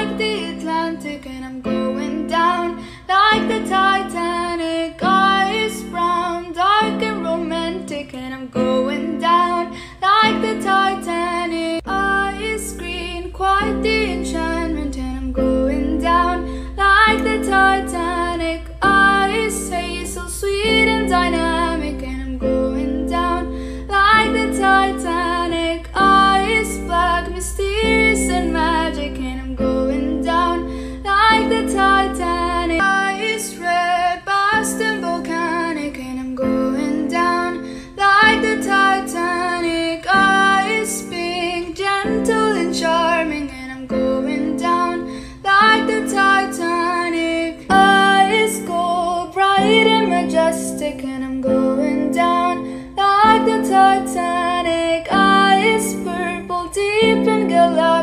like the Atlantic, and I'm going down like the Titanic. Eyes brown, dark and romantic, and I'm going down like the Titanic. Eyes green, quite the great and majestic and I'm going down like the Titanic. Ice purple, deep and galactic.